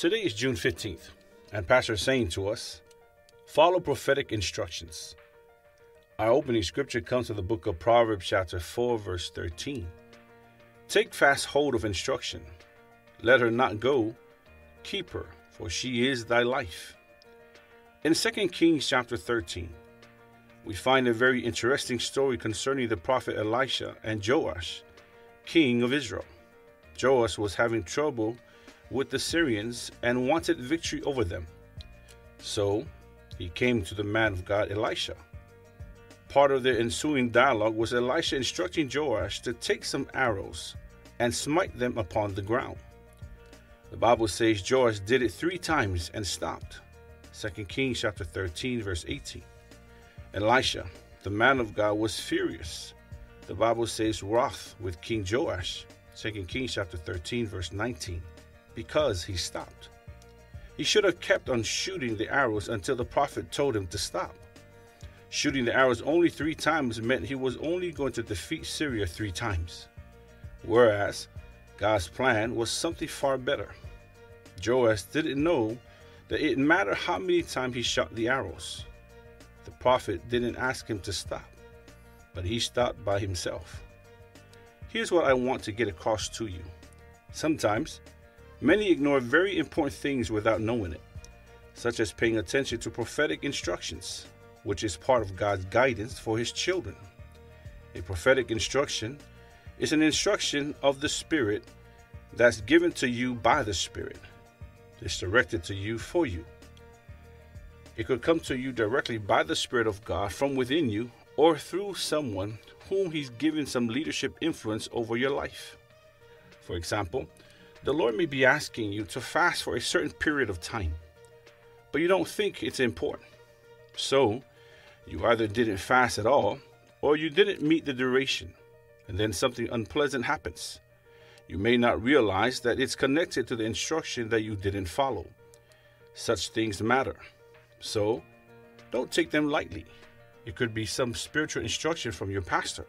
Today is June 15th, and Pastor is saying to us, Follow prophetic instructions. Our opening scripture comes from the book of Proverbs, chapter 4, verse 13. Take fast hold of instruction. Let her not go. Keep her, for she is thy life. In 2 Kings, chapter 13, we find a very interesting story concerning the prophet Elisha and Joash, king of Israel. Joash was having trouble with the Syrians and wanted victory over them. So he came to the man of God, Elisha. Part of the ensuing dialogue was Elisha instructing Joash to take some arrows and smite them upon the ground. The Bible says Joash did it three times and stopped. 2 Kings chapter 13, verse 18. Elisha, the man of God, was furious. The Bible says wrath with King Joash, 2 Kings chapter 13, verse 19, because he stopped. He should have kept on shooting the arrows until the prophet told him to stop. Shooting the arrows only three times meant he was only going to defeat Syria three times. Whereas God's plan was something far better. Joash didn't know that it mattered how many times he shot the arrows. The prophet didn't ask him to stop, but he stopped by himself. Here's what I want to get across to you. Sometimes, many ignore very important things without knowing it, such as paying attention to prophetic instructions, which is part of God's guidance for His children. A prophetic instruction is an instruction of the Spirit that's given to you by the Spirit. It's directed to you for you. It could come to you directly by the Spirit of God from within you or through someone whom He's given some leadership influence over your life. For example, the Lord may be asking you to fast for a certain period of time, but you don't think it's important. So, you either didn't fast at all or you didn't meet the duration, and then something unpleasant happens. You may not realize that it's connected to the instruction that you didn't follow. Such things matter. So, don't take them lightly. It could be some spiritual instruction from your pastor,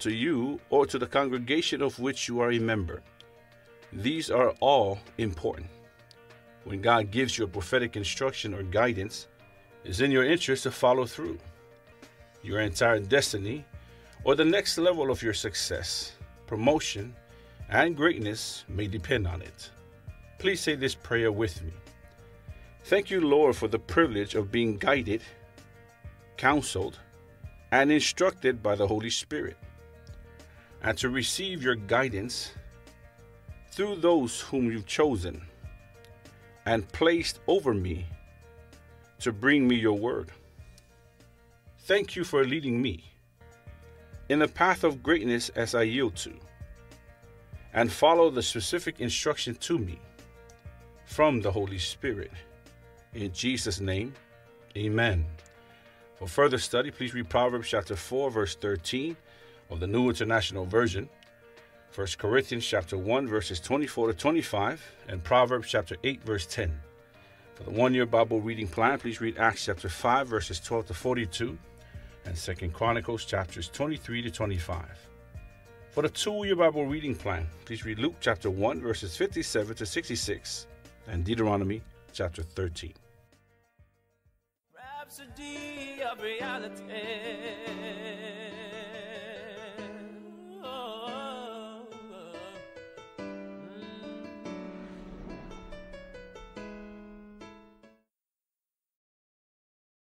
to you, or to the congregation of which you are a member. These are all important. When God gives you a prophetic instruction or guidance, it's in your interest to follow through. Your entire destiny, or the next level of your success, promotion, and greatness may depend on it. Please say this prayer with me. Thank you, Lord, for the privilege of being guided, counseled, and instructed by the Holy Spirit, and to receive your guidance through those whom you've chosen and placed over me to bring me your word. Thank you for leading me in the path of greatness as I yield to and follow the specific instruction to me from the Holy Spirit. In Jesus' name, amen. For further study, please read Proverbs chapter 4, verse 13 of the New International Version, 1 Corinthians chapter 1, verses 24 to 25, and Proverbs chapter 8, verse 10. For the one year Bible reading plan, please read Acts chapter 5, verses 12 to 42, and 2 Chronicles chapters 23 to 25. For the two year Bible reading plan, please read Luke chapter 1, verses 57 to 66, and Deuteronomy chapter 13. Rhapsody of reality.